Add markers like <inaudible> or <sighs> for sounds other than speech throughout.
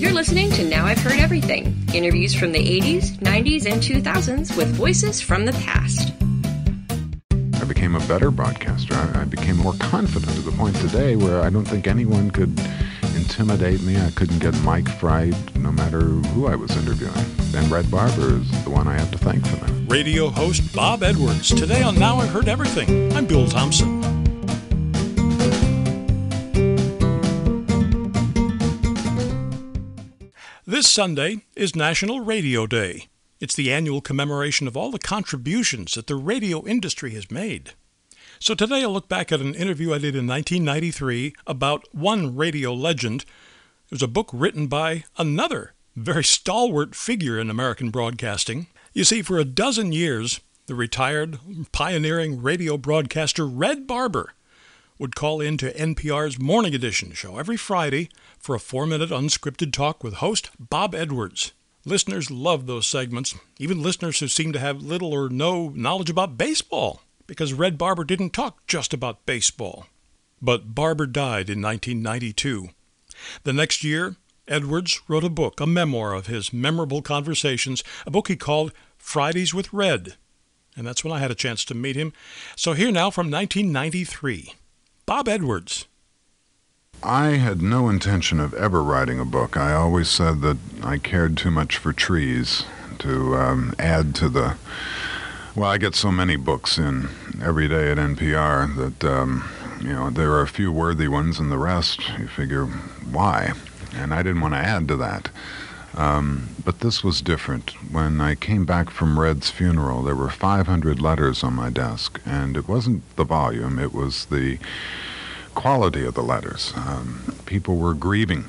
You're listening to Now I've Heard Everything interviews from the 80s, 90s, and 2000s with voices from the past. I became a better broadcaster. I, I became more confident to the point today where I don't think anyone could intimidate me. I couldn't get mic fright no matter who I was interviewing. And Red Barber is the one I have to thank for that. Radio host Bob Edwards. Today on Now I've Heard Everything. I'm Bill Thompson. This Sunday is National Radio Day. It's the annual commemoration of all the contributions that the radio industry has made. So today I'll look back at an interview I did in 1993 about one radio legend. It was a book written by another very stalwart figure in American broadcasting. You see, for a dozen years, the retired, pioneering radio broadcaster Red Barber would call in to NPR's Morning Edition show every Friday for a four minute unscripted talk with host Bob Edwards. Listeners loved those segments, even listeners who seemed to have little or no knowledge about baseball because Red Barber didn't talk just about baseball. But Barber died in 1992. The next year, Edwards wrote a book, a memoir of his memorable conversations, a book he called Fridays with Red. And that's when I had a chance to meet him. So here now from 1993, Bob Edwards. I had no intention of ever writing a book. I always said that I cared too much for trees to um, add to the well, I get so many books in every day at NPR that um, you know there are a few worthy ones, and the rest you figure why. And I didn't want to add to that. Um, but this was different. When I came back from Red's funeral, there were 500 letters on my desk, and it wasn't the volume; it was the quality of the letters. Um, people were grieving.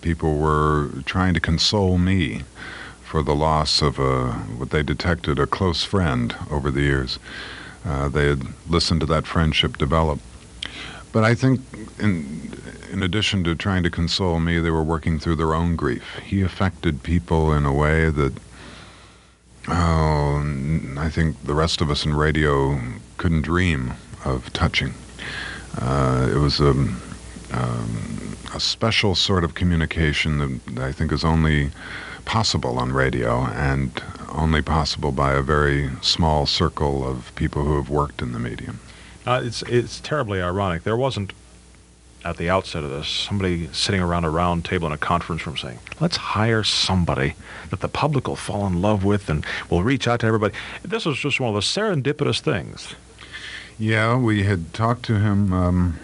People were trying to console me for the loss of a, what they detected a close friend over the years. Uh, they had listened to that friendship develop. But I think, in, in addition to trying to console me, they were working through their own grief. He affected people in a way that, oh, I think the rest of us in radio couldn't dream of touching. Uh, it was a, um, a special sort of communication that I think is only possible on radio and only possible by a very small circle of people who have worked in the medium. Uh, it's it's terribly ironic. There wasn't at the outset of this somebody sitting around a round table in a conference room saying, "Let's hire somebody that the public will fall in love with and will reach out to everybody." This was just one of the serendipitous things. Yeah, we had talked to him um,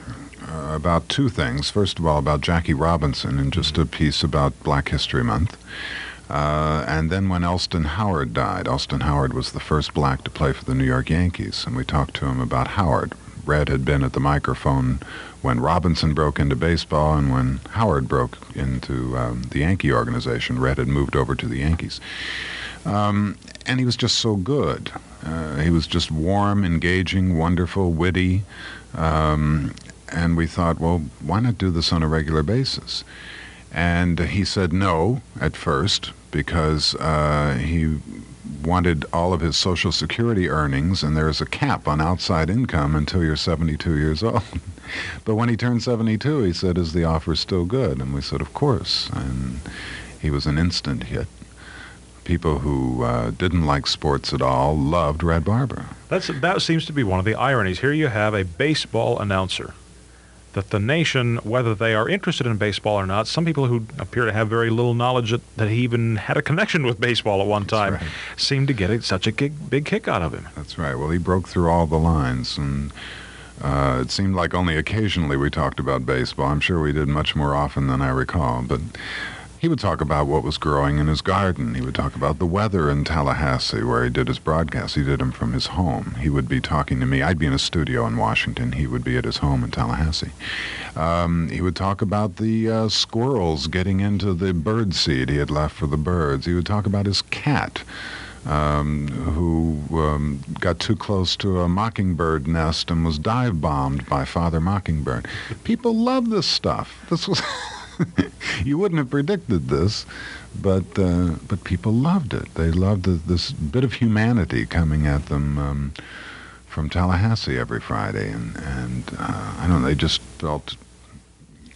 uh, about two things. First of all, about Jackie Robinson and just a piece about Black History Month. Uh, and then when Elston Howard died, Elston Howard was the first black to play for the New York Yankees, and we talked to him about Howard. Red had been at the microphone when Robinson broke into baseball and when Howard broke into um, the Yankee organization. Red had moved over to the Yankees. Um, and he was just so good. Uh, he was just warm, engaging, wonderful, witty. Um, and we thought, well, why not do this on a regular basis? And he said no at first because uh, he wanted all of his Social Security earnings, and there's a cap on outside income until you're 72 years <laughs> old. but when he turned 72, he said, Is the offer still good? And we said, Of course. And he was an instant hit. People who uh, didn't like sports at all loved Red Barber. That's, that seems to be one of the ironies. Here you have a baseball announcer that the nation, whether they are interested in baseball or not, some people who appear to have very little knowledge that, that he even had a connection with baseball at one time, right. seem to get such a big, big kick out of him. That's right. Well, he broke through all the lines, and uh, it seemed like only occasionally we talked about baseball. I'm sure we did much more often than I recall, but he would talk about what was growing in his garden. He would talk about the weather in Tallahassee, where he did his broadcasts. He did them from his home. He would be talking to me. I'd be in a studio in Washington. He would be at his home in Tallahassee. Um, he would talk about the uh, squirrels getting into the bird seed he had left for the birds. He would talk about his cat. Um, who um, got too close to a mockingbird nest and was dive bombed by Father Mockingbird. People love this stuff. This was <laughs> <laughs> you wouldn't have predicted this, but uh, but people loved it. They loved the, this bit of humanity coming at them um, from Tallahassee every Friday, and and uh, I don't know. They just felt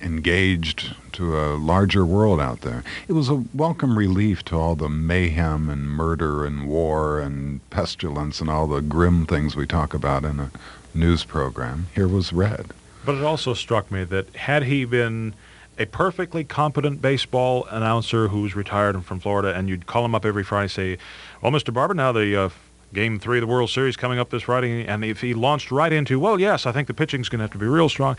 engaged to a larger world out there. It was a welcome relief to all the mayhem and murder and war and pestilence and all the grim things we talk about in a news program. Here was Red. But it also struck me that had he been a perfectly competent baseball announcer who's retired from Florida, and you'd call him up every Friday and say, Well, Mr. Barber, now the uh, game three of the World Series coming up this Friday, and if he launched right into, Well, yes, I think the pitching's going to have to be real strong,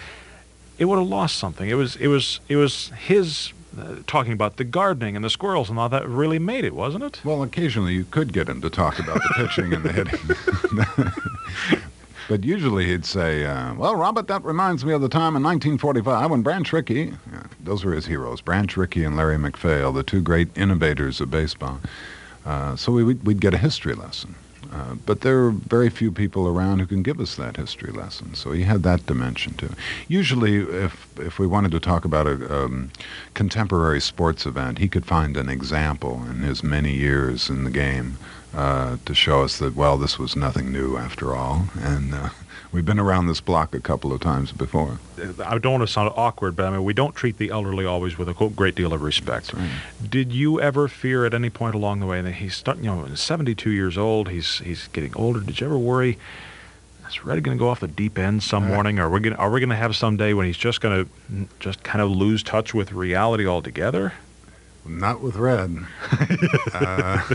it would have lost something. It was, it was, it was his uh, talking about the gardening and the squirrels and all that really made it, wasn't it? Well, occasionally you could get him to talk about the pitching and the hitting. <laughs> <laughs> But usually he'd say, uh, "Well, Robert, that reminds me of the time in 1945 when Branch Rickey, uh, those were his heroes, Branch Rickey and Larry MacPhail, the two great innovators of baseball." Uh, so we, would we'd get a history lesson. Uh, but there are very few people around who can give us that history lesson. So he had that dimension too. Usually, if if we wanted to talk about a um, contemporary sports event, he could find an example in his many years in the game uh, to show us that well, this was nothing new after all, and uh, we've been around this block a couple of times before. I don't want to sound awkward, but I mean we don't treat the elderly always with a great deal of respect. Right. Did you ever fear at any point along the way that he's starting, you know, 72 years old, he's he's getting older? Did you ever worry? Is Red going to go off the deep end some uh, morning? Or are we going are we going to have some day when he's just going to just kind of lose touch with reality altogether? Not with Red. <laughs> uh,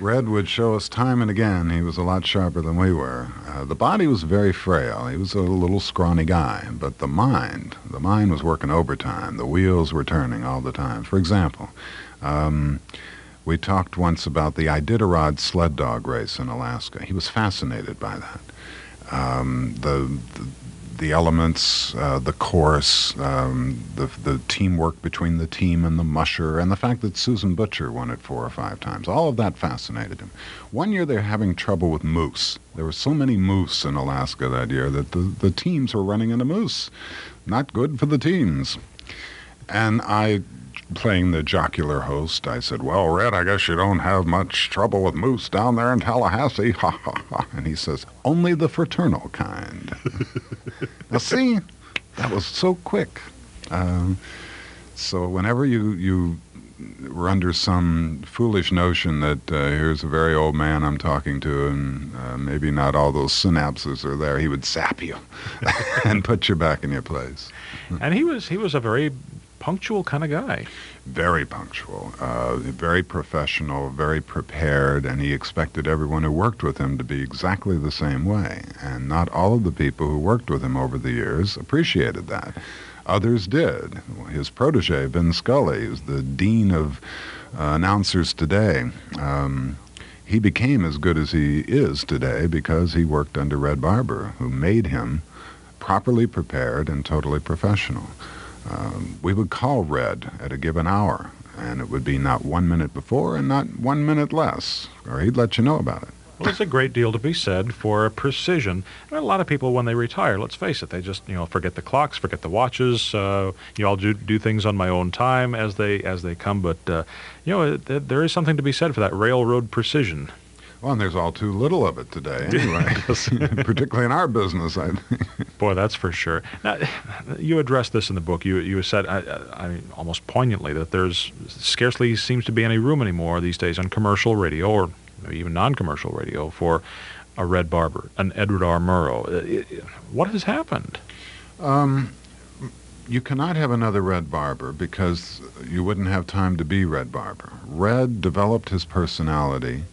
Red would show us time and again he was a lot sharper than we were. Uh, the body was very frail. He was a little scrawny guy, but the mind, the mind was working overtime. The wheels were turning all the time. For example, um, we talked once about the Iditarod sled dog race in Alaska. He was fascinated by that. Um, the, the the elements, uh, the chorus, um, the the teamwork between the team and the musher, and the fact that Susan Butcher won it four or five times. All of that fascinated him. One year they were having trouble with moose. There were so many moose in Alaska that year that the, the teams were running into moose. Not good for the teams. And I playing the jocular host, I said, Well, Red, I guess you don't have much trouble with moose down there in Tallahassee. <laughs> Ha ha ha. And he says, Only the fraternal kind. <laughs> now, see, that was so quick. Um, so, whenever you, you were under some foolish notion that uh, here's a very old man I'm talking to, and uh, maybe not all those synapses are there, he would zap you <laughs> and put you back in your place. And he was he was a very punctual kind of guy. Very punctual, uh, very professional, very prepared, and he expected everyone who worked with him to be exactly the same way. And not all of the people who worked with him over the years appreciated that. Others did. His protege, Vin Scully, is the dean of uh, announcers today. Um, he became as good as he is today because he worked under Red Barber, who made him properly prepared and totally professional um, we would call red at a given hour, and it would be not one minute before and not one minute less, or he'd let you know about it. Well, there's a great deal to be said for precision. And a lot of people, when they retire, let's face it, they just you know forget the clocks, forget the watches. Uh, you know, I'll do, do things on my own time as they as they come. But uh, you know, there is something to be said for that railroad precision. Well, and there's all too little of it today, <laughs> anyway. <laughs> Particularly in our business, I think. Boy, that's for sure. Now, you addressed this in the book. You you said, I, I, almost poignantly, that there's scarcely seems to be any room anymore these days on commercial radio or even non-commercial radio for a Red Barber, an Edward R. Murrow. Uh, what has happened? Um, you cannot have another Red Barber because you wouldn't have time to be Red Barber. Red developed his personality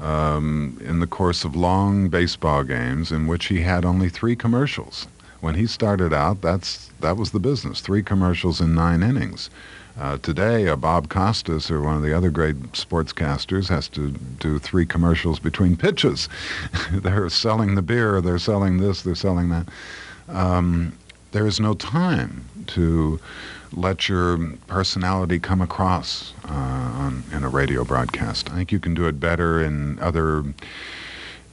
um, in the course of long baseball games in which he had only three commercials. When he started out, that's that was the business: three commercials in nine innings. Uh, today, uh, Bob Costas, or one of the other great sportscasters, has to do three commercials between pitches. <laughs> they're selling the beer, they're selling this, they're selling that. Um, there is no time to let your personality come across uh, on, in a radio broadcast. I think you can do it better in other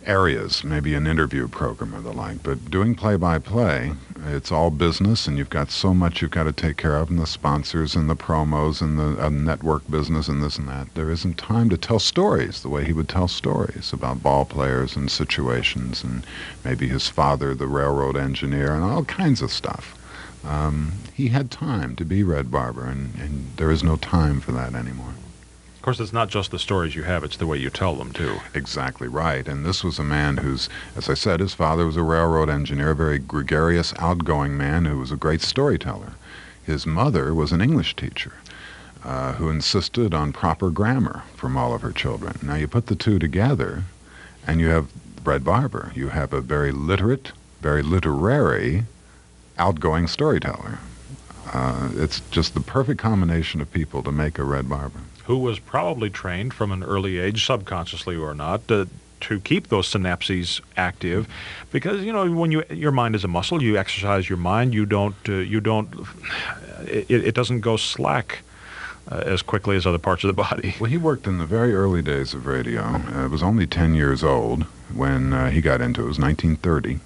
areas, maybe an interview program or the like. But doing play by play, it's all business, and you've got so much you've got to take care of, and the sponsors and the promos and the uh, network business and this and that. There isn't time to tell stories the way he would tell stories about ball players and situations, and maybe his father, the railroad engineer, and all kinds of stuff. um, he had time to be Red Barber, and, and there is no time for that anymore. Of course, it's not just the stories you have, it's the way you tell them, too. Exactly right. And this was a man who's, as I said, his father was a railroad engineer, a very gregarious, outgoing man who was a great storyteller. His mother was an English teacher uh, who insisted on proper grammar from all of her children. Now, you put the two together, and you have Red Barber. You have a very literate, very literary, outgoing storyteller. Uh, it's just the perfect combination of people to make a Red Barber. Who was probably trained from an early age, subconsciously or not, to, to keep those synapses active, because you know when you your mind is a muscle, you exercise your mind. You don't uh, you don't <sighs> it, it doesn't go slack uh, as quickly as other parts of the body. Well, he worked in the very early days of radio. Uh, was only 10 years old when uh, he got into it. It was 1930.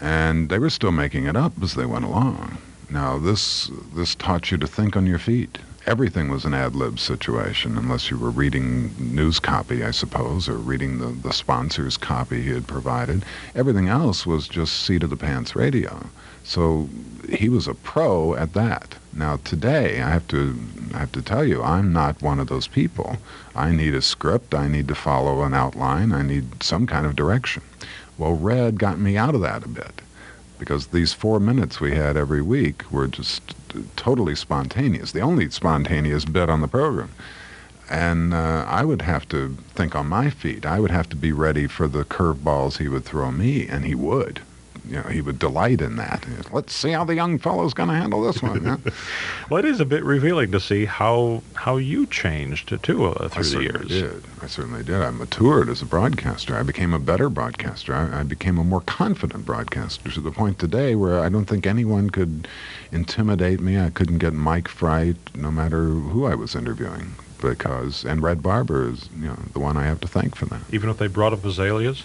And they were still making it up as they went along. Now, this, this taught you to think on your feet. Everything was an ad lib situation, unless you were reading news copy, I suppose, or reading the, the sponsor's copy he had provided. Everything else was just seat of the pants radio. So he was a pro at that. Now today, I have to I have to tell you, I'm not one of those people. I need a script. I need to follow an outline. I need some kind of direction. Well, Red got me out of that a bit because these four minutes we had every week were just totally spontaneous. The only spontaneous bit on the program. And uh, I would have to think on my feet. I would have to be ready for the curveballs he would throw me, and he would you know, he would delight in that. Let's see how the young fellow's going to handle this one. Yeah? <laughs> well, it is a bit revealing to see how how you changed too uh, through the years. Did. I certainly did. I matured as a broadcaster. I became a better broadcaster. I, I became a more confident broadcaster to the point today where I don't think anyone could intimidate me. I couldn't get mic fright, no matter who I was interviewing because and Red Barber is you know the one I have to thank for that. Even if they brought up azaleas.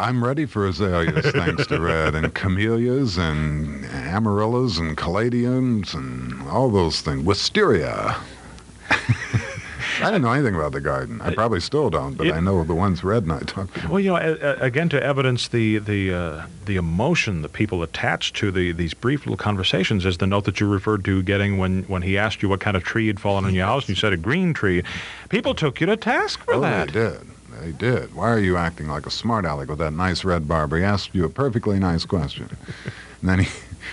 I'm ready for azaleas, thanks to Red, and camellias, and amaryllis, and caladiums, and all those things. Wisteria. <laughs> I didn't know anything about the garden. I probably still don't, but it, I know the ones Red and I talked about. Well, you know, again, to evidence the the uh, the emotion that people attach to the these brief little conversations is the note that you referred to getting when when he asked you what kind of tree had fallen on your house, and you said a green tree. People took you to task for oh, that. They did. They did. Why are you acting like a smart aleck with that nice red barber? He asked you a perfectly nice question. And <laughs> then he,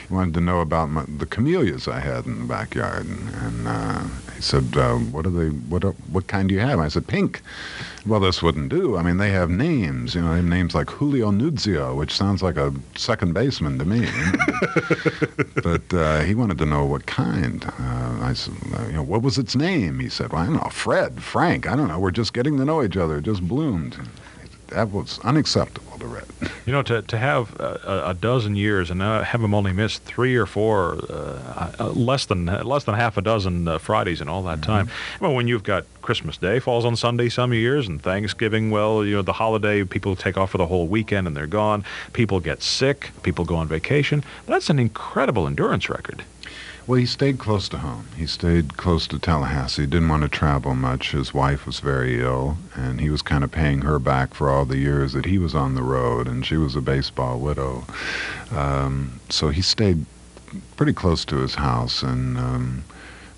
wanted to know about my, the camellias I had in the backyard. And, and uh, he said, uh, "What are they? What what kind do you have?" I said, "Pink." Well, this wouldn't do. I mean, they have names. You know, they have names like Julio Nuccio, which sounds like a second baseman to me. <laughs> but uh, he wanted to know what kind. Uh, I said, uh, you know, what was its name? He said, well, I don't know, Fred, Frank. I don't know. We're just getting to know each other. It just bloomed that was unacceptable to Red. <laughs> You know, to, to have a, a dozen years and uh, have him only miss three or four, uh, uh, less than less than half a dozen uh, Fridays in all that mm-hmm. time. Well, when you've got Christmas Day falls on Sunday some years, and Thanksgiving, well, you know, the holiday people take off for the whole weekend and they're gone. People get sick. People go on vacation. That's an incredible endurance record. Well, he stayed close to home. He stayed close to Tallahassee. He didn't want to travel much. His wife was very ill, and he was kind of paying her back for all the years that he was on the road, and she was a baseball widow. Um, so he stayed pretty close to his house, and um,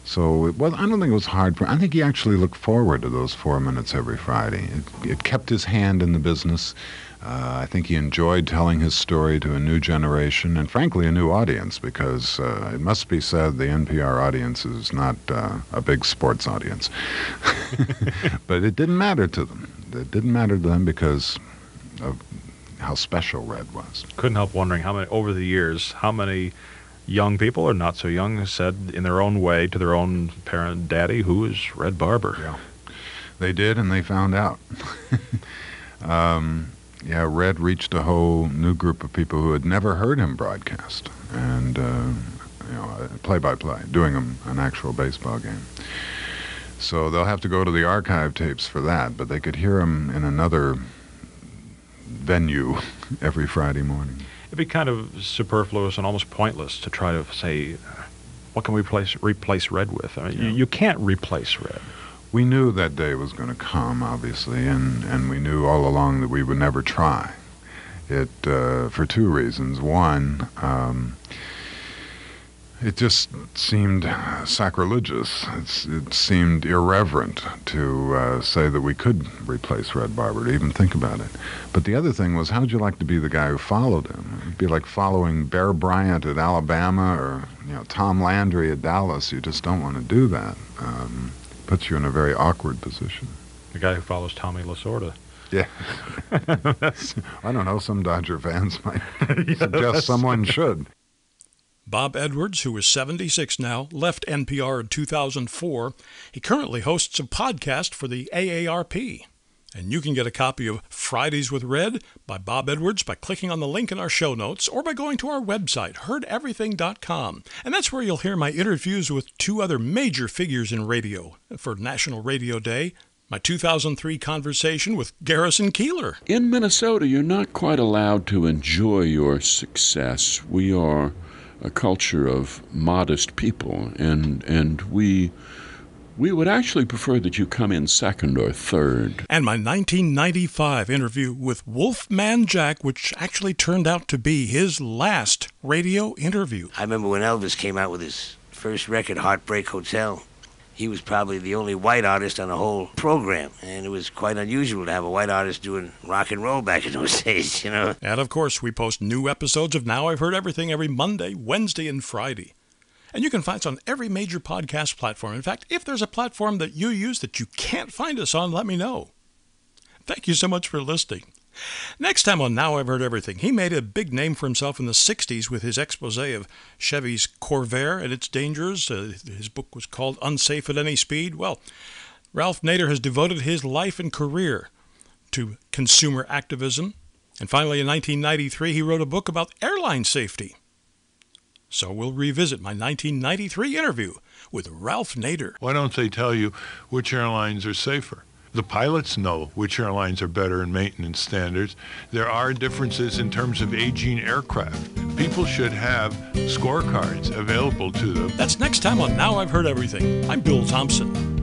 so it was, I don't think it was hard for. I think he actually looked forward to those four minutes every Friday. It, it kept his hand in the business. Uh, I think he enjoyed telling his story to a new generation and, frankly, a new audience because uh, it must be said the NPR audience is not uh, a big sports audience. <laughs> but it didn't matter to them. It didn't matter to them because of how special Red was. Couldn't help wondering how many, over the years, how many young people or not so young said in their own way to their own parent, Daddy, who is Red Barber? Yeah. They did, and they found out. <laughs> um, yeah, Red reached a whole new group of people who had never heard him broadcast, and uh, you know, play by play, doing him an actual baseball game. So they'll have to go to the archive tapes for that, but they could hear him in another venue <laughs> every Friday morning. It'd be kind of superfluous and almost pointless to try to say, what can we replace, replace Red with? I mean, yeah. you, you can't replace Red we knew that day was going to come, obviously, and, and we knew all along that we would never try. It uh, for two reasons. One, um, it just seemed sacrilegious. It's, it seemed irreverent to uh, say that we could replace Red Barber, to even think about it. But the other thing was, how would you like to be the guy who followed him? It'd be like following Bear Bryant at Alabama or you know Tom Landry at Dallas. You just don't want to do that. Um, puts you in a very awkward position. The guy who follows Tommy Lasorda. Yeah. <laughs> I don't know. Some Dodger fans might <laughs> suggest someone should. Bob Edwards, who is 76 now, left NPR in 2004. He currently hosts a podcast for the AARP. And you can get a copy of Fridays with Red by Bob Edwards by clicking on the link in our show notes or by going to our website, heardeverything.com. And that's where you'll hear my interviews with two other major figures in radio for National Radio Day. My 2003 conversation with Garrison Keillor. In Minnesota, you're not quite allowed to enjoy your success. We are a culture of modest people, and and we we would actually prefer that you come in second or third. And my 1995 interview with Wolfman Jack, which actually turned out to be his last radio interview. I remember when Elvis came out with his first record, Heartbreak Hotel he was probably the only white artist on the whole program, and it was quite unusual to have a white artist doing rock and roll back in those <laughs> days, you know. And of course, we post new episodes of Now I've Heard Everything every Monday, Wednesday, and Friday. And you can find us on every major podcast platform. In fact, if there's a platform that you use that you can't find us on, let me know. Thank you so much for listening. Next time on Now I've Heard Everything, he made a big name for himself in the 60s with his expose of Chevy's Corvair and its dangers. Uh, his book was called Unsafe at Any Speed. Well, Ralph Nader has devoted his life and career to consumer activism. And finally, in 1993, he wrote a book about airline safety. So we'll revisit my 1993 interview with Ralph Nader. Why don't they tell you which airlines are safer? The pilots know which airlines are better in maintenance standards. There are differences in terms of aging aircraft. People should have scorecards available to them. That's next time on Now I've Heard Everything. I'm Bill Thompson.